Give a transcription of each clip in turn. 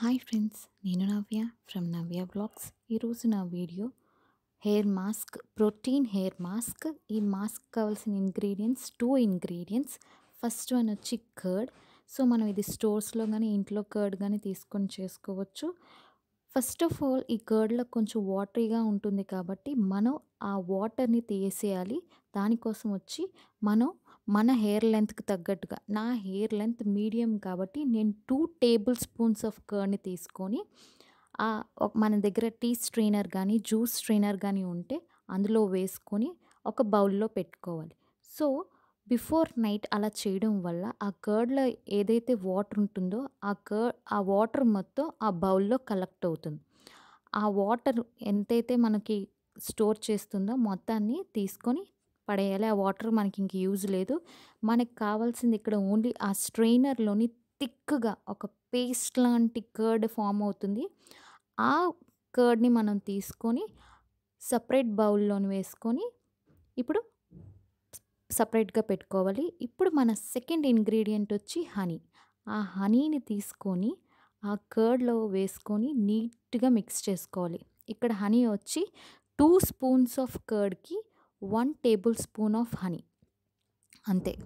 Hi friends నేను నవ్య from Navya blogs. ఈరోజు నా video hair mask protein hair mask. ఈ మాస్క్ కావాల్సిన ingredients two ingredients. First one వచ్చి కర్డ్. సో మనం ఇది స్టోర్స్లో కానీ ఇంట్లో కర్డ్ కానీ తీసుకొని చేసుకోవచ్చు. ఫస్ట్ ఆఫ్ ఆల్ ఈ కర్డ్లో కొంచెం వాటరీగా ఉంటుంది కాబట్టి మనం ఆ వాటర్ని తీసేయాలి. దానికోసం వచ్చి మనం మన హెయిర్ లెంత్కి తగ్గట్టుగా నా హెయిర్ లెంత్ మీడియం కాబట్టి నేను టూ టేబుల్ స్పూన్స్ ఆఫ్ కర్డ్ని తీసుకొని మన దగ్గర టీ స్ట్రైనర్ కానీ జ్యూస్ స్ట్రైనర్ కానీ ఉంటే అందులో వేసుకొని ఒక బౌల్లో పెట్టుకోవాలి. సో బిఫోర్ నైట్ అలా చేయడం వల్ల ఆ కర్డ్లో ఏదైతే వాటర్ ఉంటుందో ఆ కర్డ్ ఆ వాటర్ మొత్తం ఆ బౌల్లో కలెక్ట్ అవుతుంది. ఆ వాటర్ ఎంతైతే మనకి స్టోర్ చేస్తుందో మొత్తాన్ని తీసుకొని పడేయాలి. ఆ వాటర్ మనకి ఇంక యూజ్ లేదు. మనకి కావాల్సింది ఇక్కడ ఓన్లీ ఆ స్ట్రెయినర్లోని థిక్గా ఒక పేస్ట్ లాంటి కర్డ్ ఫామ్ అవుతుంది. ఆ కర్డ్ని మనం తీసుకొని సపరేట్ బౌల్లోని వేసుకొని ఇప్పుడు సపరేట్గా పెట్టుకోవాలి. ఇప్పుడు మన సెకండ్ ఇంగ్రీడియంట్ వచ్చి హనీ. ఆ హనీని తీసుకొని ఆ కర్డ్లో వేసుకొని నీట్గా మిక్స్ చేసుకోవాలి. ఇక్కడ హనీ వచ్చి టూ స్పూన్స్ ఆఫ్ కర్డ్కి one table spoon of honey. అంతే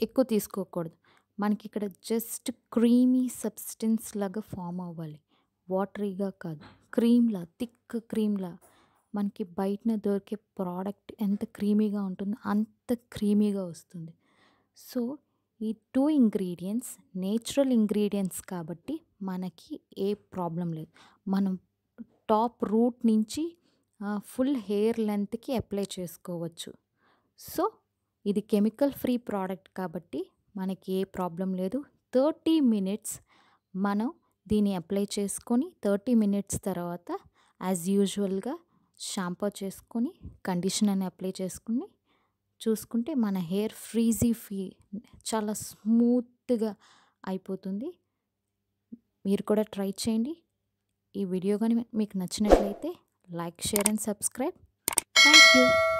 ఎక్కువ తీసుకోకూడదు. మనకి ఇక్కడ జస్ట్ క్రీమీ సబ్స్టెన్స్ లాగా ఫామ్ అవ్వాలి. వాటరీగా కాదు క్రీమ్లా థిక్ క్రీమ్లా. మనకి బయటన దొరికే ప్రోడక్ట్ ఎంత క్రీమీగా ఉంటుందో అంత క్రీమీగా వస్తుంది. సో ఈ టూ ఇంగ్రీడియంట్స్ నేచురల్ ఇంగ్రీడియంట్స్ కాబట్టి మనకి ఏ ప్రాబ్లం లేదు. మనం టాప్ రూట్ నుంచి ఫుల్ హెయిర్ లెంత్కి అప్లై చేసుకోవచ్చు. సో ఇది కెమికల్ ఫ్రీ ప్రోడక్ట్ కాబట్టి మనకి ఏ ప్రాబ్లం లేదు. థర్టీ మినిట్స్ మనం దీన్ని అప్లై చేసుకొని థర్టీ మినిట్స్ తర్వాత యాజ్ యూజువల్గా షాంపూ చేసుకొని కండిషనర్ని అప్లై చేసుకుని చూసుకుంటే మన హెయిర్ ఫ్రీజీ ఫీ చాలా స్మూత్గా అయిపోతుంది. మీరు కూడా ట్రై చేయండి. ఈ వీడియో కానీ మీకు నచ్చినట్లయితే like share and subscribe. Thank you.